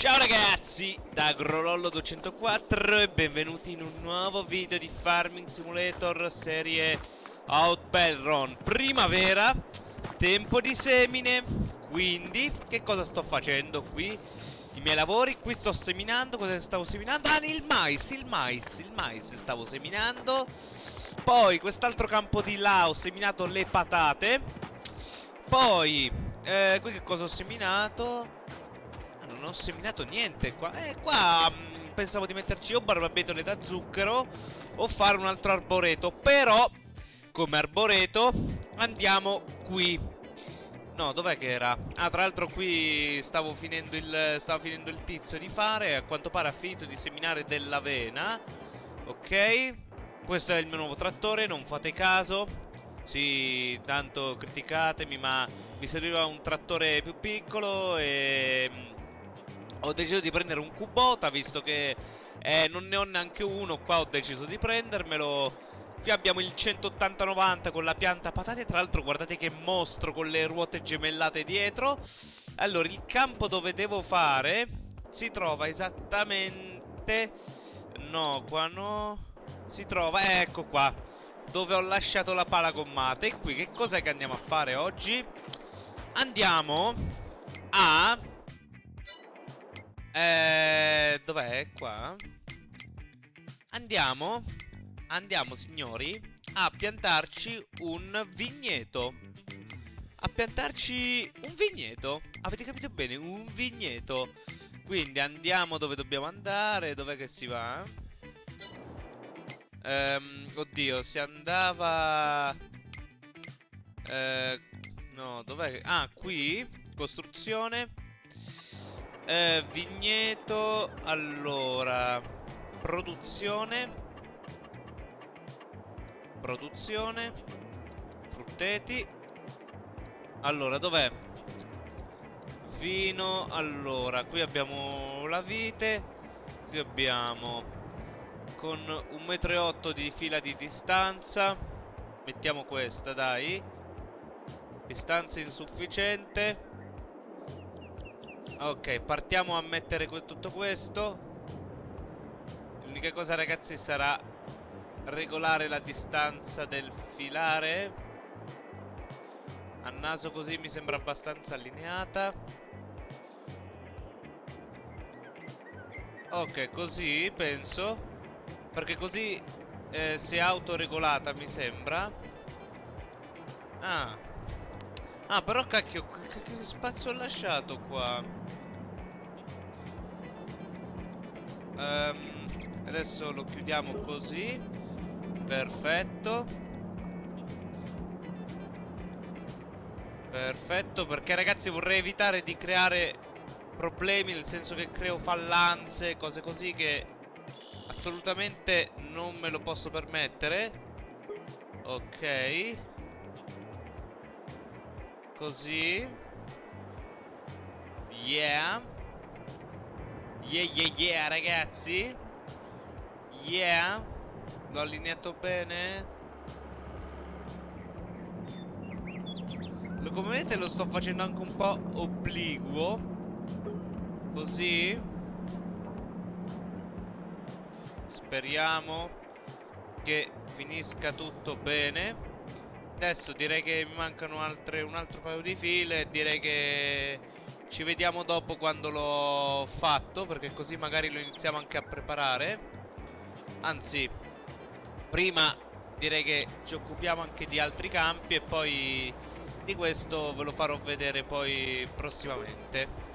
Ciao ragazzi, da Grolollo204 e benvenuti in un nuovo video di Farming Simulator serie Outbellron Primavera, tempo di semine, quindi che cosa sto facendo qui? I miei lavori, qui sto seminando, cosa stavo seminando? Ah, il mais, il mais, il mais stavo seminando Poi quest'altro campo di là ho seminato le patate Poi, eh, qui che cosa ho seminato? Non ho seminato niente qua. Eh, qua mh, mm, pensavo di metterci o barbabietole da zucchero o fare un altro arboreto. Però, come arboreto, andiamo qui. No, dov'è che era? Ah, tra l'altro qui stavo finendo il, stavo finendo il tizio di fare. A quanto pare ha finito di seminare dell'avena. Ok. Questo è il mio nuovo trattore, non fate caso. Sì, tanto criticatemi, ma mi serviva un trattore più piccolo e mm, ho deciso di prendere un Kubota visto che eh, non ne ho neanche uno qua ho deciso di prendermelo. Qui abbiamo il 180-90 con la pianta patate tra l'altro guardate che mostro con le ruote gemellate dietro. Allora il campo dove devo fare si trova esattamente no qua no si trova ecco qua dove ho lasciato la pala gommata. E qui che cos'è che andiamo a fare oggi? Andiamo a eh, dov'è? Qua? Andiamo, andiamo signori, a piantarci un vigneto. A piantarci un vigneto. Avete capito bene? Un vigneto. Quindi andiamo dove dobbiamo andare. Dov'è che si va? Ehm, oddio, si andava... Eh, no, dov'è? Ah, qui. Costruzione. Eh, vigneto. Allora. Produzione. Produzione. Frutteti. Allora, dov'è? Vino. Allora, qui abbiamo la vite. Qui abbiamo con un metro e otto di fila di distanza. Mettiamo questa, dai. Distanza insufficiente. Ok, partiamo a mettere tutto questo. L'unica cosa ragazzi sarà regolare la distanza del filare. A naso così mi sembra abbastanza allineata. Ok, così penso. Perché così eh, si è autoregolata mi sembra. Ah. Ah, però cacchio, che spazio ho lasciato qua? um, Adesso lo chiudiamo così. Perfetto. Perfetto perché ragazzi vorrei evitare di creare problemi Nel senso che creo fallanze, cose così che assolutamente non me lo posso permettere. Ok Così Yeah Yeah, yeah, yeah, ragazzi. Yeah. L'ho allineato bene. Come vedete lo sto facendo anche un po' obliquo. Così. Speriamo che finisca tutto bene. Adesso direi che mi mancano altre, un altro paio di file. Direi che ci vediamo dopo quando l'ho fatto Perché così magari lo iniziamo anche a preparare Anzi Prima direi che ci occupiamo anche di altri campi E poi di questo ve lo farò vedere poi prossimamente